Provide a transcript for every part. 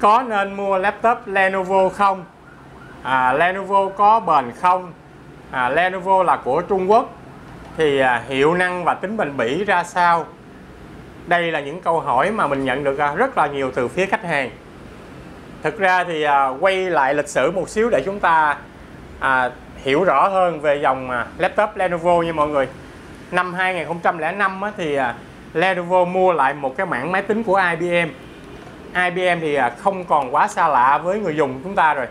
có nên mua laptop Lenovo không? À, Lenovo có bền không? À, Lenovo là của Trung Quốc. Thì à, hiệu năng và tính bền bỉ ra sao? Đây là những câu hỏi mà mình nhận được à, rất là nhiều từ phía khách hàng. Thực ra thì à, quay lại lịch sử một xíu để chúng ta à, hiểu rõ hơn về dòng à, laptop Lenovo nha mọi người. Năm 2005 á, thì à, Lenovo mua lại một cái mảng máy tính của IBM IBM thì à, không còn quá xa lạ với người dùng chúng ta rồi.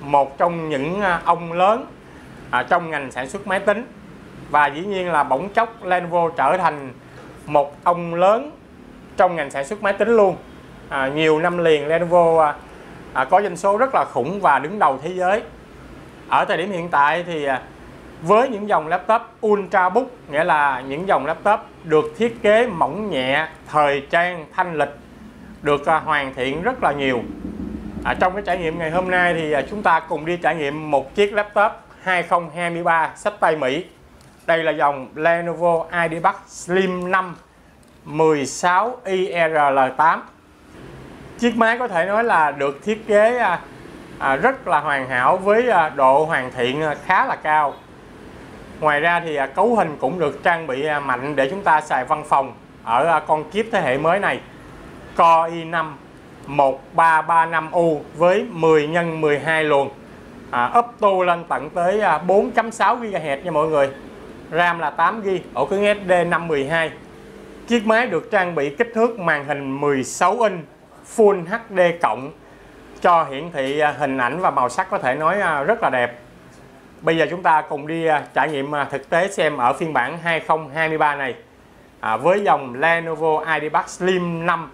Một trong những à, ông lớn à, trong ngành sản xuất máy tính. Và dĩ nhiên là bỗng chốc Lenovo trở thành một ông lớn trong ngành sản xuất máy tính luôn. À, nhiều năm liền Lenovo à, à, có doanh số rất là khủng và đứng đầu thế giới. Ở thời điểm hiện tại thì à, với những dòng laptop Ultrabook nghĩa là những dòng laptop được thiết kế mỏng nhẹ thời trang thanh lịch được à, hoàn thiện rất là nhiều. À, trong cái trải nghiệm ngày hôm nay thì à, chúng ta cùng đi trải nghiệm một chiếc laptop 2023 sách tay Mỹ. Đây là dòng Lenovo IdeaPad Slim 5 16 IRL8 chiếc máy có thể nói là được thiết kế à, à, rất là hoàn hảo với à, độ hoàn thiện à, khá là cao. Ngoài ra thì à, cấu hình cũng được trang bị à, mạnh để chúng ta xài văn phòng ở à, con kiếp thế hệ mới này. Core i5 1335U với 10 x 12 luồng. À, up Opto lên tận tới à, 4.6 GHz nha mọi người. RAM là 8GB ổ cứng SD 512 chiếc máy được trang bị kích thước màn hình 16 inch Full HD cộng cho hiển thị à, hình ảnh và màu sắc có thể nói à, rất là đẹp. Bây giờ chúng ta cùng đi trải nghiệm thực tế xem ở phiên bản 2023 này. À, với dòng Lenovo IdeaPad Slim 5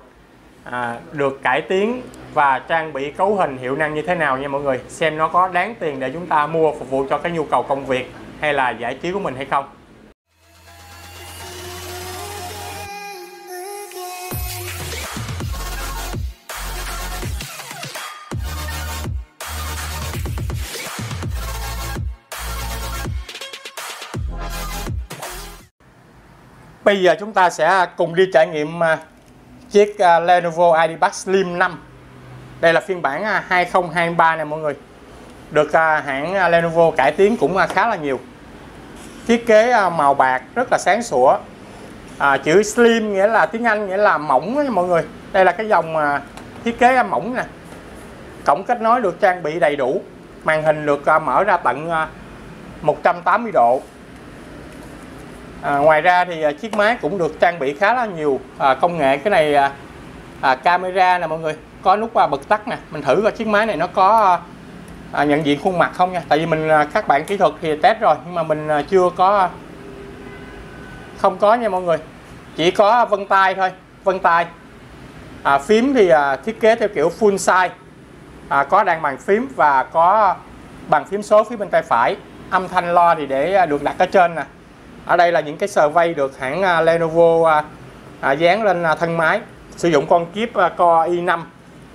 à, được cải tiến và trang bị cấu hình hiệu năng như thế nào nha mọi người? Xem nó có đáng tiền để chúng ta mua phục vụ cho cái nhu cầu công việc hay là giải trí của mình hay không? Bây giờ chúng ta sẽ cùng đi trải nghiệm à, chiếc uh, Lenovo IdeaPad Slim 5 Đây là phiên bản à, 2023 này mọi người. Được uh, hãng Lenovo cải tiến cũng khá là nhiều. Thiết kế màu bạc rất là sáng sủa. À, Chữ Slim nghĩa là tiếng Anh nghĩa là mỏng nha mọi người. Đây là cái dòng thiết kế mỏng nè. Cổng kết nối được trang bị đầy đủ. Màn hình được mở ra tận 180 độ à, ngoài ra thì à, chiếc máy cũng được trang bị khá là nhiều à, công nghệ. Cái này à, à, camera nè mọi người có nút à, bật tắt nè. Mình thử coi chiếc máy này nó có à, à, nhận diện khuôn mặt không nha. Tại vì mình à, các bạn kỹ thuật thì test rồi nhưng mà mình à, chưa có không có nha mọi người. Chỉ có vân tay thôi vân tay. À, phím thì à, thiết kế theo kiểu full size. À, có đàn bàn phím và có bàn phím số phía bên tay phải. Âm thanh lo thì để à, được đặt ở trên nè ở đây là những cái sờ vây được hãng à, Lenovo à, à, dán lên thân máy. Sử dụng con chip Core i5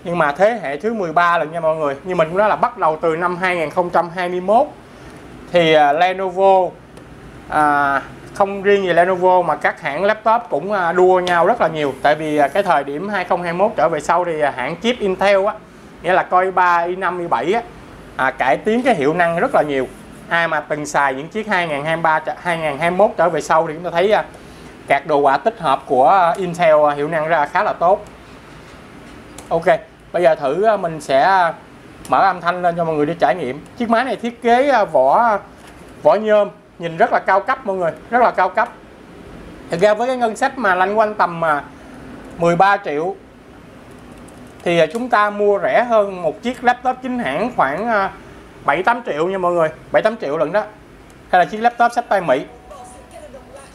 nhưng mà thế hệ thứ 13 lần nha mọi người. Như mình cũng nói là bắt đầu từ năm 2021 thì Lenovo à, không riêng gì Lenovo mà các hãng laptop cũng đua nhau rất là nhiều. Tại vì cái thời điểm 2021 trở về sau thì hãng chip Intel á nghĩa là Core i3, i5, i7 á, à, cải tiến cái hiệu năng rất là nhiều ai mà từng xài những chiếc 2023 2021 trở về sau thì chúng ta thấy à, các đồ họa tích hợp của Intel à, hiệu năng ra khá là tốt. Ok bây giờ thử à, mình sẽ à, mở âm thanh lên cho mọi người đi trải nghiệm. Chiếc máy này thiết kế vỏ vỏ nhôm nhìn rất là cao cấp mọi người rất là cao cấp. Thực ra với cái ngân sách mà lanh quanh tầm 13 triệu thì chúng ta mua rẻ hơn một chiếc laptop chính hãng khoảng 7 8 triệu nha mọi người 7 8 triệu lận đó. Hay là chiếc laptop sách tay Mỹ.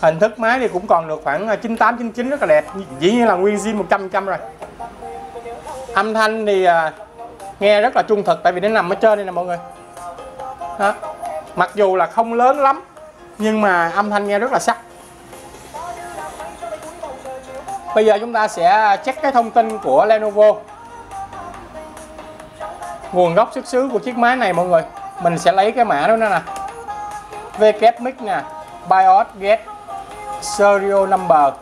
Hình thức máy thì cũng còn được khoảng à, 98 99 rất là đẹp. Dĩ nhiên là nguyên zin 100 trăm rồi. Âm thanh thì à, nghe rất là trung thực tại vì nó nằm ở trên đây nè mọi người. Đó. mặc dù là không lớn lắm nhưng mà âm thanh nghe rất là sắc. Bây giờ chúng ta sẽ à, check cái thông tin của Lenovo nguồn gốc xuất xứ của chiếc máy này mọi người. Mình sẽ lấy cái mã đó nè. WMIC nè. BIOS Gate Serial Number.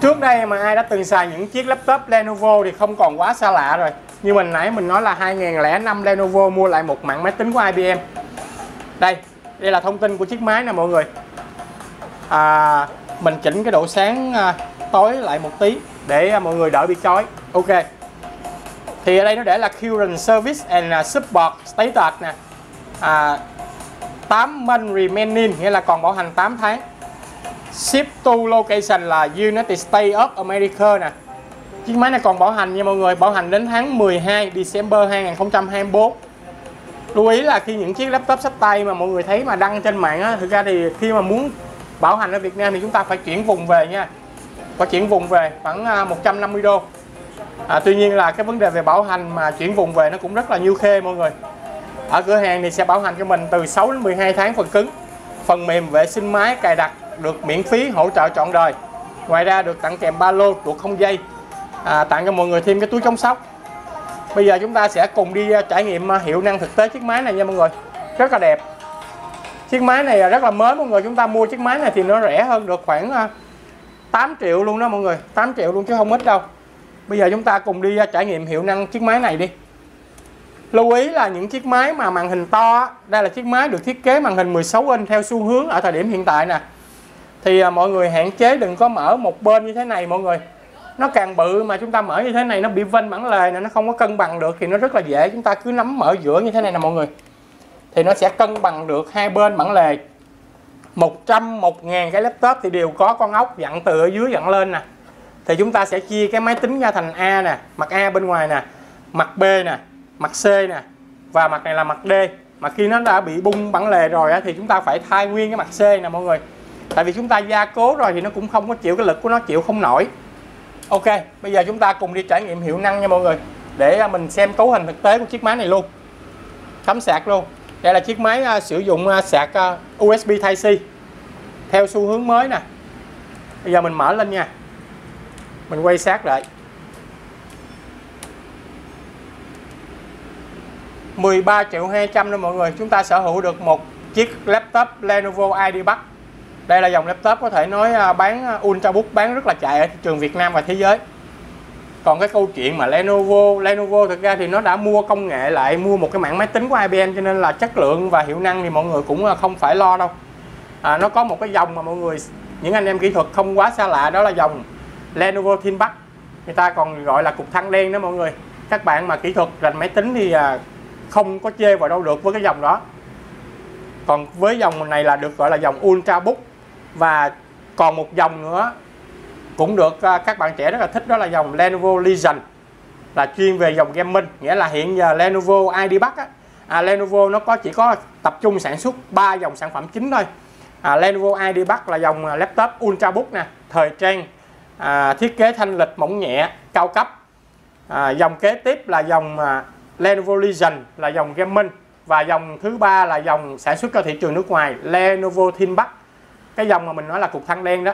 Trước đây mà ai đã từng xài những chiếc laptop Lenovo thì không còn quá xa lạ rồi. Như mình nãy mình nói là 2005 Lenovo mua lại một mạng máy tính của IBM Đây, đây là thông tin của chiếc máy nè mọi người. À, mình chỉnh cái độ sáng à, tối lại một tí để à, mọi người đỡ bị chói. Ok. Thì ở đây nó để là current service and à, support status nè. À, 8 month remaining nghĩa là còn bảo hành 8 tháng. Ship to location là United States of America nè. Chiếc máy này còn bảo hành nha mọi người bảo hành đến tháng 12 December 2024 lưu ý là khi những chiếc laptop sách tay mà mọi người thấy mà đăng trên mạng á thực ra thì khi mà muốn bảo hành ở Việt Nam thì chúng ta phải chuyển vùng về nha. Phải chuyển vùng về khoảng à, 150 đô. À, tuy nhiên là cái vấn đề về bảo hành mà chuyển vùng về nó cũng rất là nhiêu khê mọi người. Ở cửa hàng thì sẽ bảo hành cho mình từ 6 đến 12 tháng phần cứng. Phần mềm vệ sinh máy cài đặt được miễn phí hỗ trợ trọn đời. Ngoài ra được tặng kèm ba lô chuột không dây. À, tặng cho mọi người thêm cái túi chống sóc bây giờ chúng ta sẽ cùng đi ờ, trải nghiệm ờ, hiệu năng thực tế chiếc máy này nha mọi người. Rất là đẹp. Chiếc máy này ờ, rất là mới mọi người. Chúng ta mua chiếc máy này thì nó rẻ hơn được khoảng 8 triệu luôn đó mọi người. 8 triệu luôn chứ không ít đâu. Bây giờ chúng ta cùng đi trải nghiệm hiệu năng chiếc máy này đi. Lưu ý là những chiếc máy mà màn hình to đây là chiếc máy được thiết kế màn hình 16 inch theo xu hướng ở thời điểm hiện tại nè. Thì mọi người hạn chế đừng có mở một bên như thế này mọi người nó càng bự mà chúng ta mở như thế này nó bị vênh bản lề này nó không có cân bằng được thì nó rất là dễ. Chúng ta cứ nắm mở giữa như thế này nè mọi người. Thì nó sẽ cân bằng được hai bên bản lề. 100 một ngàn cái laptop thì đều có con ốc dặn từ ở dưới dặn lên nè. Thì chúng ta sẽ chia cái máy tính ra thành A nè mặt A bên ngoài nè mặt B nè mặt C nè và mặt này là mặt D. Mà khi nó đã bị bung bản lề rồi á, thì chúng ta phải thay nguyên cái mặt C nè mọi người. Tại vì chúng ta gia cố rồi thì nó cũng không có chịu cái lực của nó chịu không nổi ok, bây giờ chúng ta cùng đi trải nghiệm hiệu năng nha mọi người. Để à, mình xem cấu hình thực tế của chiếc máy này luôn. Cắm sạc luôn. Đây là chiếc máy à, sử dụng à, sạc USB Type-C. Theo xu hướng mới nè. Bây giờ mình mở lên nha. Mình quay sát lại. 13 triệu 200 nữa mọi người. Chúng ta sở hữu được một chiếc laptop Lenovo IdeaPad đây là dòng laptop có thể nói à, bán à, Ultrabook bán rất là chạy ở thị trường Việt Nam và thế giới. Còn cái câu chuyện mà Lenovo Lenovo thực ra thì nó đã mua công nghệ lại mua một cái mảng máy tính của IBM cho nên là chất lượng và hiệu năng thì mọi người cũng à, không phải lo đâu. À, nó có một cái dòng mà mọi người những anh em kỹ thuật không quá xa lạ đó là dòng Lenovo ThinkPad. Người ta còn gọi là cục thăng đen đó mọi người. Các bạn mà kỹ thuật rành máy tính thì không có chê vào đâu được với cái dòng đó. Còn với dòng này là được gọi là dòng Ultrabook và còn một dòng nữa cũng được à, các bạn trẻ rất là thích đó là dòng Lenovo Legion là chuyên về dòng gaming nghĩa là hiện giờ Lenovo IdeaPad á, à, Lenovo nó có chỉ có tập trung sản xuất ba dòng sản phẩm chính thôi. À, Lenovo IdeaPad là dòng à, laptop Ultrabook nè thời trang à, thiết kế thanh lịch mỏng nhẹ cao cấp. À, dòng kế tiếp là dòng à, Lenovo Legion là dòng gaming. Và dòng thứ ba là dòng sản xuất cho thị trường nước ngoài Lenovo ThinkPad cái dòng mà mình nói là cục thăng đen đó.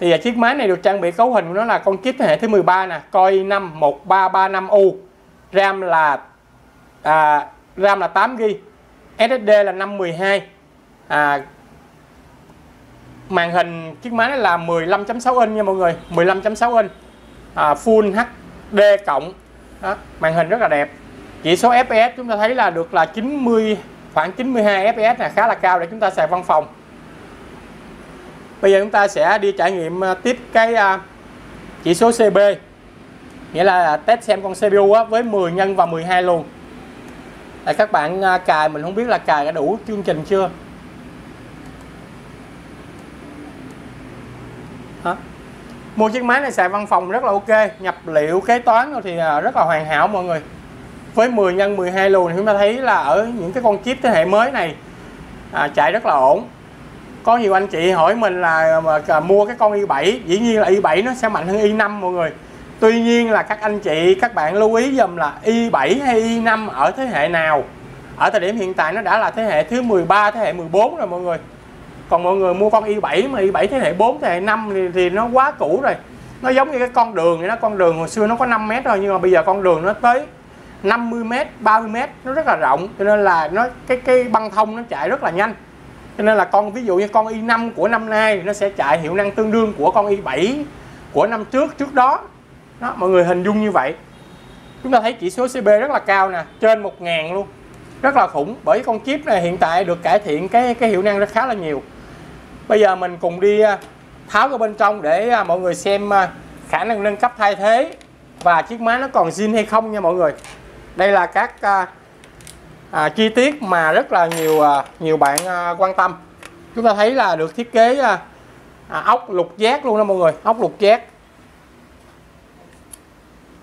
Thì chiếc máy này được trang bị cấu hình của nó là con chip thế hệ thứ 13 nè coi 5 1335U RAM là à, RAM là 8GB SSD là 512 à, màn hình chiếc máy này là 15.6 inch nha mọi người 15.6 inch. À, Full HD cộng. Đó, màn hình rất là đẹp. Chỉ số FPS chúng ta thấy là được là 90 khoảng 92 FPS là khá là cao để chúng ta xài văn phòng bây giờ chúng ta sẽ đi trải nghiệm à, tiếp cái à, chỉ số CB nghĩa là test xem con CPU á, với 10 nhân và 12 luôn Tại các bạn à, cài mình không biết là cài đã đủ chương trình chưa? Hả? mua chiếc máy này xài văn phòng rất là ok nhập liệu kế toán thì rất là hoàn hảo mọi người. Với 10 nhân 12 luôn thì chúng ta thấy là ở những cái con chip thế hệ mới này à, chạy rất là ổn có nhiều anh chị hỏi mình là mua cái con i7 dĩ nhiên là i7 nó sẽ mạnh hơn i5 mọi người. Tuy nhiên là các anh chị các bạn lưu ý dùm là i7 hay i5 ở thế hệ nào? Ở thời điểm hiện tại nó đã là thế hệ thứ 13 thế hệ 14 rồi mọi người. Còn mọi người mua con i7 mà i7 thế hệ 4 thế hệ 5 thì, thì nó quá cũ rồi. Nó giống như cái con đường vậy đó con đường hồi xưa nó có 5 mét thôi nhưng mà bây giờ con đường nó tới 50 mét 30 mét nó rất là rộng. Cho nên là nó cái cái băng thông nó chạy rất là nhanh cho nên là con, ví dụ như con i5 của năm nay, nó sẽ chạy hiệu năng tương đương của con i7 của năm trước trước đó. Đó, mọi người hình dung như vậy. Chúng ta thấy chỉ số CP rất là cao nè, trên 1.000 luôn. Rất là khủng, bởi con chip này hiện tại được cải thiện cái cái hiệu năng rất khá là nhiều. Bây giờ mình cùng đi à, tháo ra bên trong để à, mọi người xem à, khả năng nâng cấp thay thế và chiếc máy nó còn zin hay không nha mọi người. Đây là các à, chi tiết mà rất là nhiều à, nhiều bạn à, quan tâm. Chúng ta thấy là được thiết kế à, à, ốc lục giác luôn đó mọi người ốc lục giác.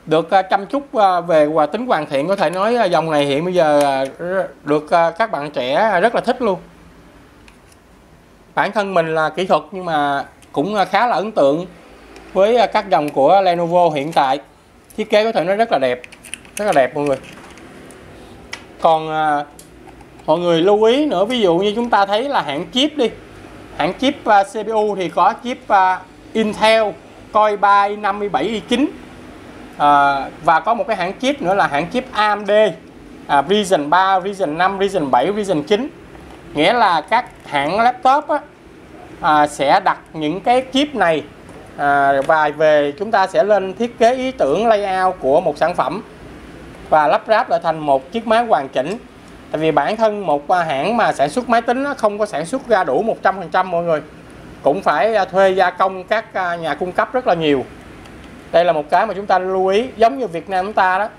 Được à, chăm chút à, về và tính hoàn thiện có thể nói à, dòng này hiện bây giờ được các bạn trẻ rất là thích luôn. Bản thân mình là kỹ thuật nhưng mà cũng khá là ấn tượng với các dòng của Lenovo hiện tại. Thiết kế có thể nói rất là đẹp rất là đẹp mọi người còn à, mọi người lưu ý nữa ví dụ như chúng ta thấy là hãng chip đi. Hãng chip à, CPU thì có chip à, Intel Core i3 57 i9 à, và có một cái hãng chip nữa là hãng chip AMD à, Ryzen 3, Ryzen 5, Ryzen 7, Ryzen 9 nghĩa là các hãng laptop á, à, sẽ đặt những cái chip này à, và về chúng ta sẽ lên thiết kế ý tưởng layout của một sản phẩm và lắp ráp lại thành một chiếc máy hoàn chỉnh. Tại vì bản thân một hãng mà sản xuất máy tính nó không có sản xuất ra đủ 100% mọi người, cũng phải à, thuê gia công các à, nhà cung cấp rất là nhiều. Đây là một cái mà chúng ta lưu ý, giống như Việt Nam chúng ta đó,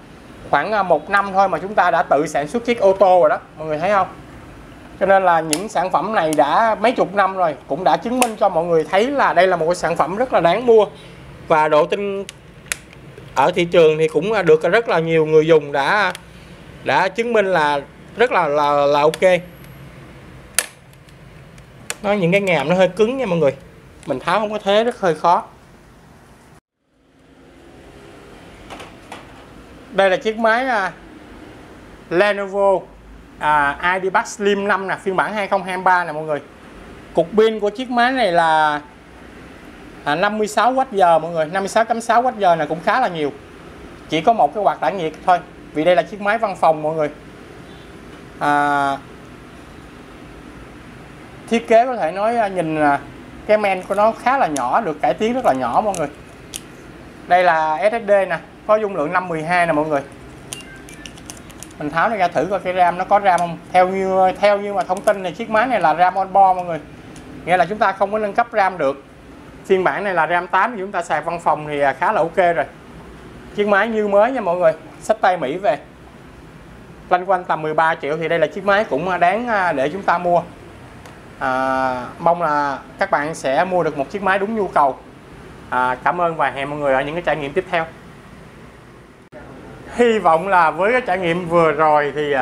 khoảng à, một năm thôi mà chúng ta đã tự sản xuất chiếc ô tô rồi đó, mọi người thấy không? Cho nên là những sản phẩm này đã mấy chục năm rồi, cũng đã chứng minh cho mọi người thấy là đây là một cái sản phẩm rất là đáng mua. Và độ tin ở thị trường thì cũng được rất là nhiều người dùng đã đã chứng minh là rất là là là ok. Nó những cái ngàm nó hơi cứng nha mọi người. Mình tháo không có thế rất hơi khó. Đây là chiếc máy uh, Lenovo à, uh, IdeaPad Slim 5 nè phiên bản 2023 nè mọi người. Cục pin của chiếc máy này là à, 56Wh mọi người. 56.6Wh này cũng khá là nhiều. Chỉ có một cái quạt tản nhiệt thôi. Vì đây là chiếc máy văn phòng mọi người. À, thiết kế có thể nói à, nhìn à, cái men của nó khá là nhỏ được cải tiến rất là nhỏ mọi người. Đây là SSD nè có dung lượng 512 nè mọi người. Mình tháo nó ra thử coi cái RAM nó có RAM không. Theo như theo như mà thông tin này chiếc máy này là RAM on board mọi người. Nghĩa là chúng ta không có nâng cấp RAM được phiên bản này là RAM 8 thì chúng ta xài văn phòng thì à, khá là ok rồi. Chiếc máy như mới nha mọi người sách tay Mỹ về. Lanh quanh tầm 13 triệu thì đây là chiếc máy cũng à, đáng à, để chúng ta mua. À, mong là các bạn sẽ mua được một chiếc máy đúng nhu cầu. À, cảm ơn và hẹn mọi người ở những cái trải nghiệm tiếp theo. Hy vọng là với cái trải nghiệm vừa rồi thì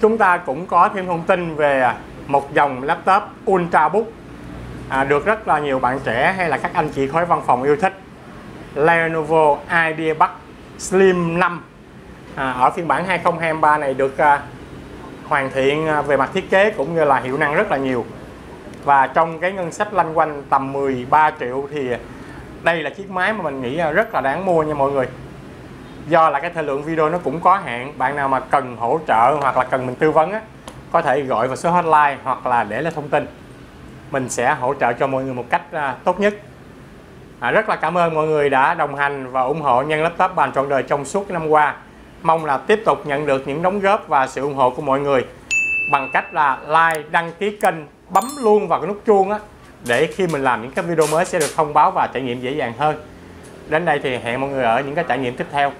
chúng ta cũng có thêm thông tin về một dòng laptop Ultrabook à, được rất là nhiều bạn trẻ hay là các anh chị khối văn phòng yêu thích. Lenovo IdeaPad Slim 5 à, ở phiên bản 2023 này được à, hoàn thiện à, về mặt thiết kế cũng như là hiệu năng rất là nhiều. Và trong cái ngân sách lanh quanh tầm 13 triệu thì đây là chiếc máy mà mình nghĩ rất là đáng mua nha mọi người. Do là cái thời lượng video nó cũng có hạn bạn nào mà cần hỗ trợ hoặc là cần mình tư vấn á có thể gọi vào số hotline hoặc là để lại thông tin mình sẽ hỗ trợ cho mọi người một cách à, tốt nhất. À, rất là cảm ơn mọi người đã đồng hành và ủng hộ nhân laptop bàn trọn đời trong suốt năm qua. Mong là tiếp tục nhận được những đóng góp và sự ủng hộ của mọi người bằng cách là like đăng ký kênh bấm luôn vào cái nút chuông á để khi mình làm những cái video mới sẽ được thông báo và trải nghiệm dễ dàng hơn. Đến đây thì hẹn mọi người ở những cái trải nghiệm tiếp theo.